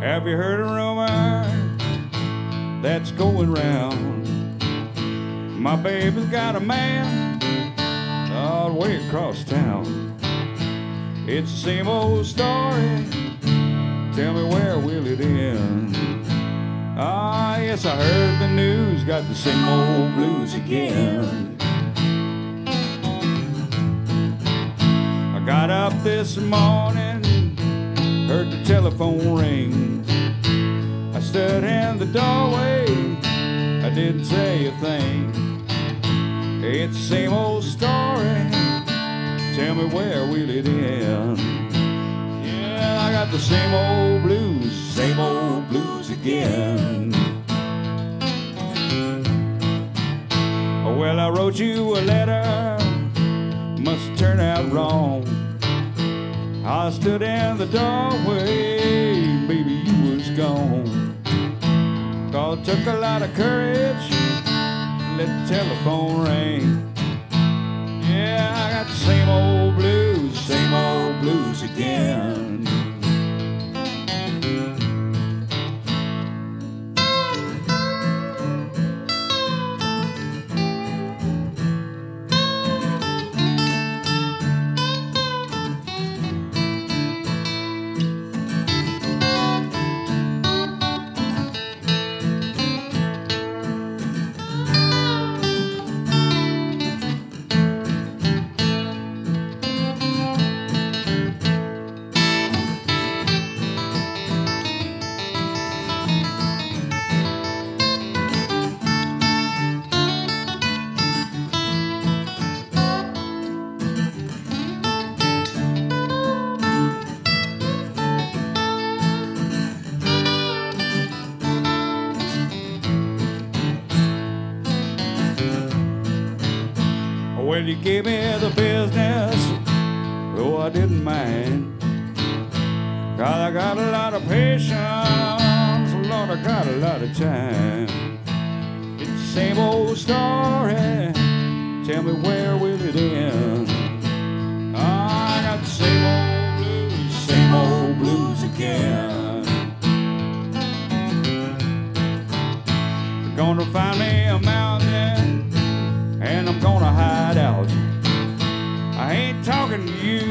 Have you heard a rumor that's going round? My baby's got a man all the way across town. It's the same old story. Tell me where will it end? Ah, yes, I heard the news got the same old blues again. I got up this morning, heard the telephone ring. I stood in the doorway, I didn't say a thing. It's the same old story. Tell me where will it end? Yeah, I got the same old blues, same old blues again. Well, I wrote you a letter, must turn out wrong. I stood in the doorway, baby, you was gone. Cause it took a lot of courage, let the telephone ring. Well, you gave me the business, though I didn't mind. Cause I got a lot of patience, Lord, I got a lot of time. It's the same old story, tell me where will it end? I got the same old blues, same old blues again. You're gonna find me a mountain you,